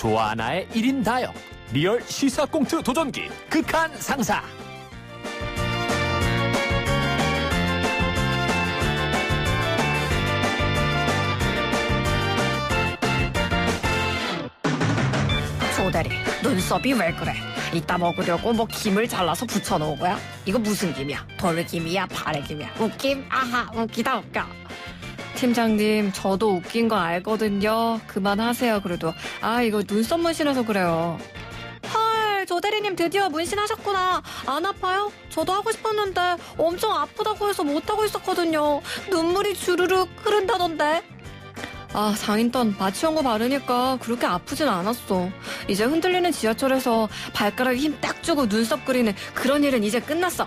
조아나의 1인 다역 real 시사 꽁트 도전기 극한 상사. 조대리 눈썹이 왜 그래? 이따 먹으려고 뭐 김을 잘라서 붙여놓은 거야? 이거 무슨 김이야? 돌김이야? 파래김이야? 웃김? 아하 웃기다 웃겨 팀장님 저도 웃긴 거 알거든요 그만하세요 그래도 아 이거 눈썹 문신해서 그래요 헐 조 대리님 드디어 문신하셨구나 안 아파요? 저도 하고 싶었는데 엄청 아프다고 해서 못하고 있었거든요 눈물이 주르륵 흐른다던데 아, 장인던 마취연고 바르니까 그렇게 아프진 않았어. 이제 흔들리는 지하철에서 발가락에 힘 딱 주고 눈썹 그리는 그런 일은 이제 끝났어.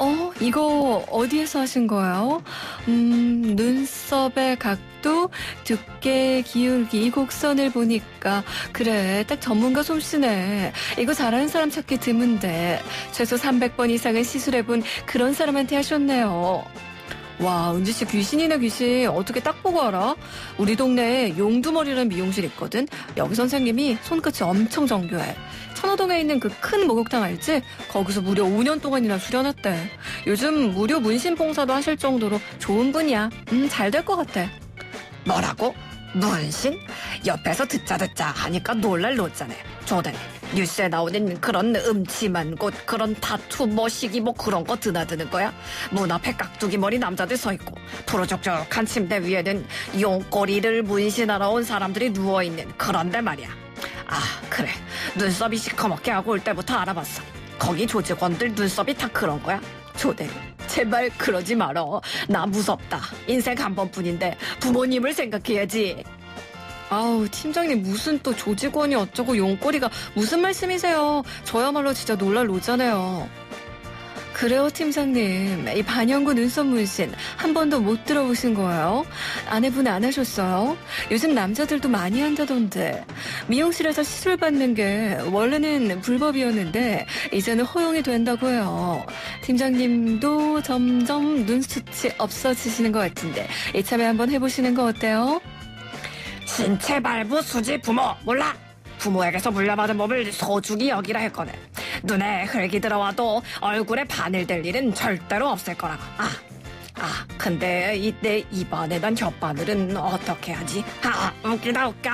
어, 이거 어디에서 하신 거예요? 음, 눈썹의 각도, 두께, 기울기, 이 곡선을 보니까 그래, 딱 전문가 솜씨네. 이거 잘하는 사람 찾기 드문데 최소 300번 이상은 시술해본 그런 사람한테 하셨네요. 와, 은지 씨 귀신이네 귀신. 어떻게 딱 보고 알아? 우리 동네에 용두머리라는 미용실 있거든. 여기 선생님이 손끝이 엄청 정교해. 천호동에 있는 그 큰 목욕탕 알지? 거기서 무려 5년 동안이나 수련했대. 요즘 무료 문신 봉사도 하실 정도로 좋은 분이야. 음, 잘 될 것 같아. 뭐라고? 문신? 옆에서 듣자 듣자 하니까 놀랄 노자네. 조대 뉴스에 나오는 그런 음침한 곳, 그런 타투, 머시기 뭐 그런 거 드나드는 거야? 문 앞에 깍두기 머리 남자들 서 있고 푸르적적한 침대 위에는 용꼬리를 문신하러 온 사람들이 누워 있는 그런데 말이야. 아 그래 눈썹이 시커멓게 하고 올 때부터 알아봤어. 거기 조직원들 눈썹이 다 그런 거야? 조대 제발 그러지 말어. 나 무섭다. 인생 한 번뿐인데 부모님을 생각해야지. 아우 팀장님 무슨 또 조직원이 어쩌고 용꼬리가 무슨 말씀이세요? 저야말로 진짜 놀랄 노잖아요. 그래요 팀장님 이 반영구 눈썹 문신 한 번도 못 들어보신 거예요? 아내분 안 하셨어요? 요즘 남자들도 많이 한다던데 미용실에서 시술 받는 게 원래는 불법이었는데 이제는 허용이 된다고 해요. 팀장님도 점점 눈 수치 없어지시는 것 같은데 이참에 한번 해보시는 거 어때요? 신체 발부 수지 부모 몰라? 부모에게서 물려받은 몸을 소중히 여기라 했거든. 눈에 흙이 들어와도 얼굴에 바늘 될 일은 절대로 없을 거라고. 아, 아, 근데 이때 입안에 난 혓바늘은 어떻게 하지? 아, 웃기다 웃겨.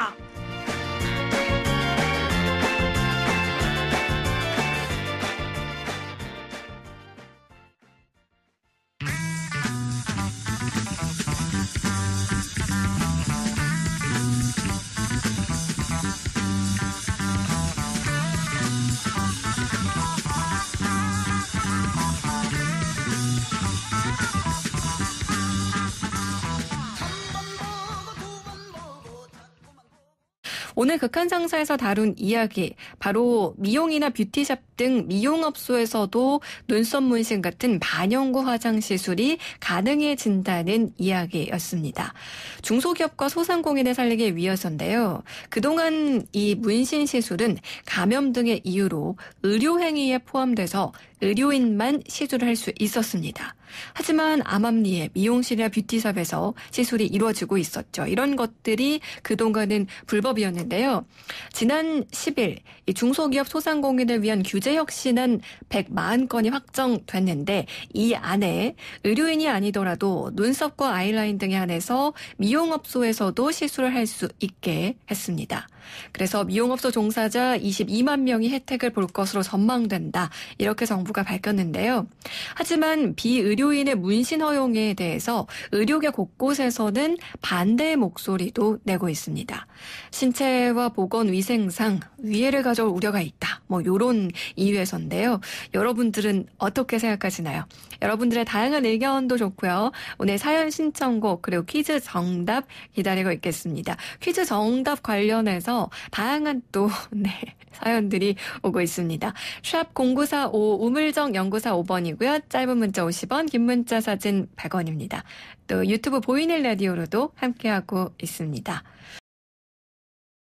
오늘 극한상사에서 다룬 이야기 바로 미용이나 뷰티샵 등 미용업소에서도 눈썹 문신 같은 반영구 화장 시술이 가능해진다는 이야기였습니다. 중소기업과 소상공인을 살리기 위해서인데요. 그동안 이 문신 시술은 감염 등의 이유로 의료행위에 포함돼서 의료인만 시술을 할 수 있었습니다. 하지만 암암리에 미용실이나 뷰티샵에서 시술이 이루어지고 있었죠. 이런 것들이 그동안은 불법이었는데 요. 지난 10일 이 중소기업 소상공인을 위한 규제 혁신은 140건이 확정됐는데 이 안에 의료인이 아니더라도 눈썹과 아이라인 등에 한해서 미용업소에서도 시술을 할 수 있게 했습니다. 그래서 미용업소 종사자 22만 명이 혜택을 볼 것으로 전망된다. 이렇게 정부가 밝혔는데요. 하지만 비의료인의 문신 허용에 대해서 의료계 곳곳에서는 반대의 목소리도 내고 있습니다. 신체와 보건 위생상 위해를 가져올 우려가 있다. 뭐 요런 이유에서인데요. 여러분들은 어떻게 생각하시나요? 여러분들의 다양한 의견도 좋고요. 오늘 사연 신청곡 그리고 퀴즈 정답 기다리고 있겠습니다. 퀴즈 정답 관련해 서 다양한 또 네, 사연들이 오고 있습니다. 샵 0945 우물정 연구사 5번이고요. 짧은 문자 50원, 긴 문자 사진 100원입니다. 또 유튜브 보이는 라디오로도 함께하고 있습니다.